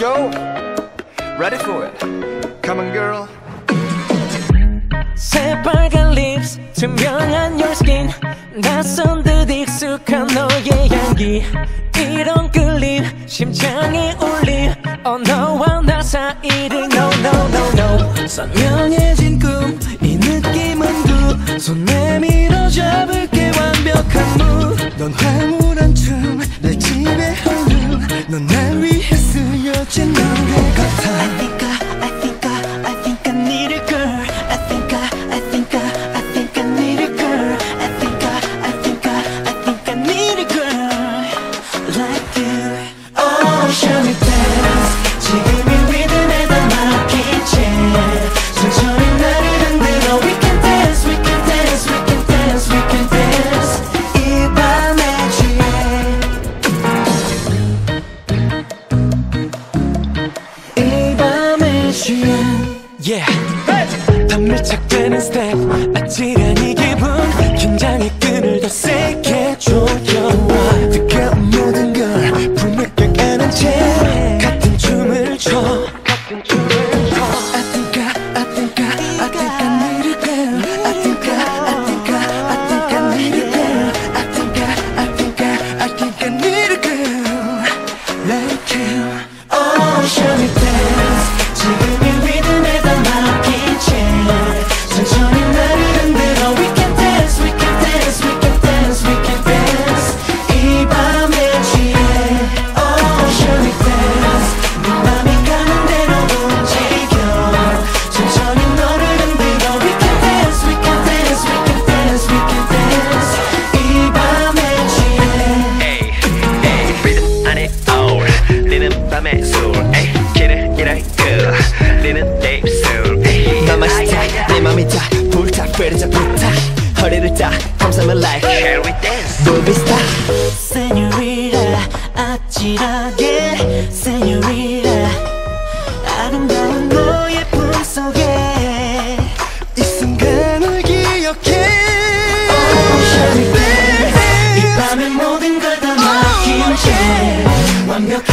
go. Ready for it. Come on girl. 새빨간 lips 투명한 your skin. 낯선 듯 익숙한 너의 향기. 이런 끌림 심장의 울림. 언어와 나 사이를 No no no no. 선명해진 꿈 이 느낌은 굿손 내밀어 잡을게 완벽한 무넌 황후 yeah. 단밀착되는 스텝. 아찔한 이 기분. 긴장의 끈을 더 세게 조여 허리를 딱 밤샘을 like Shall we dance? movie star Senorita 아찔하게 Senorita 아름다운 너의 품속에 이 순간을 기억해 oh, Shall we dance? 이 밤의 모든 걸다 맡길게 완벽